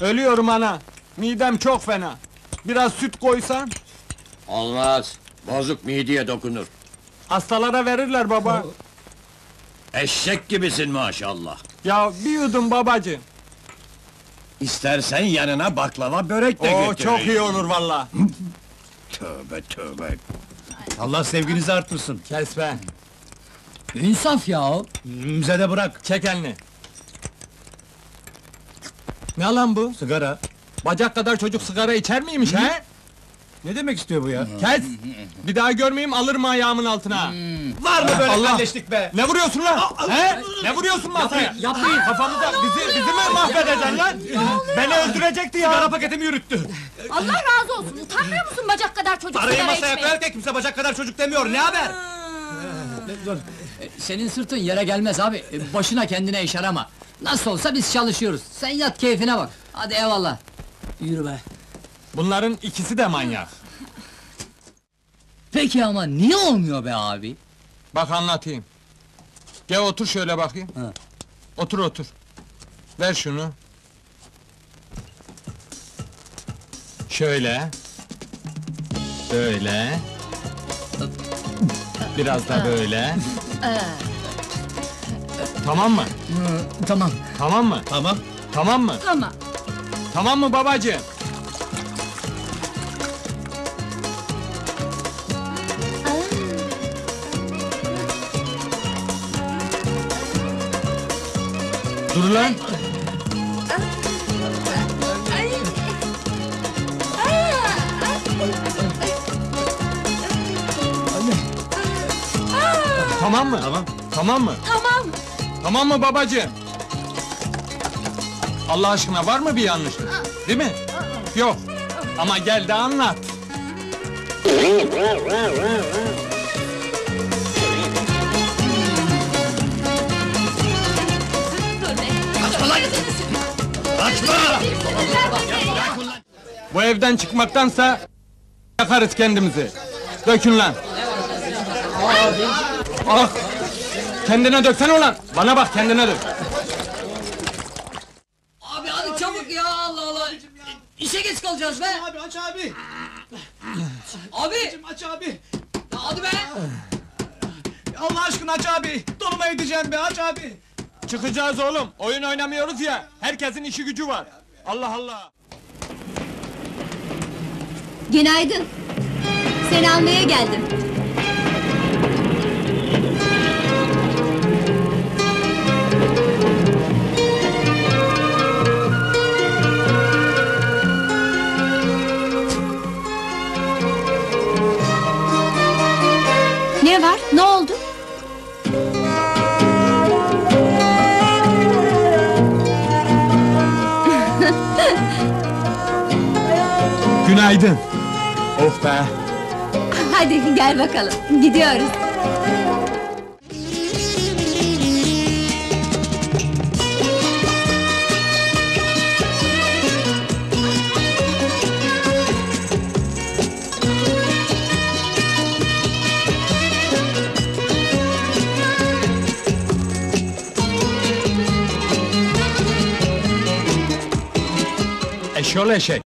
Ölüyorum ana. Midem çok fena. Biraz süt koysan. Olmaz. Bozuk mideye dokunur. Hastalara verirler baba. Eşek gibisin maşallah. ya bir yudum babacığım. İstersen yanına baklava börek de Oo götüreyim. çok iyi olur valla. Tövbe tövbe. Allah sevginizi arttırsın. Kes be. İnsaf ya. Bize de bırak. Çek elini. Ne lan bu? Sigara. Bacak kadar çocuk sigara içer miymiş he? Ne demek istiyor bu ya? Kes! Bir daha görmeyeyim alırım ayağımın altına. Var mı böyle Allah! kalleşlik be? Ne vuruyorsun lan? He? Ne vuruyorsun masaya? Yapmayın. Kafamıza bizi bizi mi mahvedeceksin lan? Beni öldürecekti ya. Sigara paketimi yürüttü. Allah razı olsun. Utanmıyor musun bacak kadar çocuk Parayı sigara masaya içmeye? koyarken kimse bacak kadar çocuk demiyor. Ne haber? Senin sırtın yere gelmez abi. Boşuna kendine iş arama. Nasıl olsa biz çalışıyoruz. Sen yat keyfine bak. Hadi eyvallah. Yürü be. Bunların ikisi de manyak. Peki ama niye olmuyor be abi? Bak anlatayım. Gel otur şöyle bakayım. Ha. Otur otur. Ver şunu. Şöyle. Böyle. Biraz da böyle. Tamam mı? Hı, tamam. Tamam mı? Tamam. Tamam mı? Tamam. Tamam mı babacığım? Dur lan. Tamam mı? Tamam. Tamam mı? Tamam. Tamam mı babacığım? Allah aşkına var mı bir yanlışlık? Değil mi? Yok. Ama gel de anlat. Kaçma! Bu evden çıkmaktansa yakarız kendimizi. Dökün lan. Ah! Kendine döksene ulan. Bana bak kendine dök. Abi hadi çabuk ya Allah Allah. İşe geç kalacağız be. Abi aç abi. Abi. Aç abi. ya Hadi be. Allah aşkına aç abi. Donuma edeceğim be aç abi. Çıkacağız oğlum. Oyun oynamıyoruz ya. Herkesin işi gücü var. Allah Allah. Günaydın. Seni almaya geldim. Ne var? Ne oldu? Günaydın. Of be. Hadi gel bakalım. Gidiyoruz. Eşol eşek.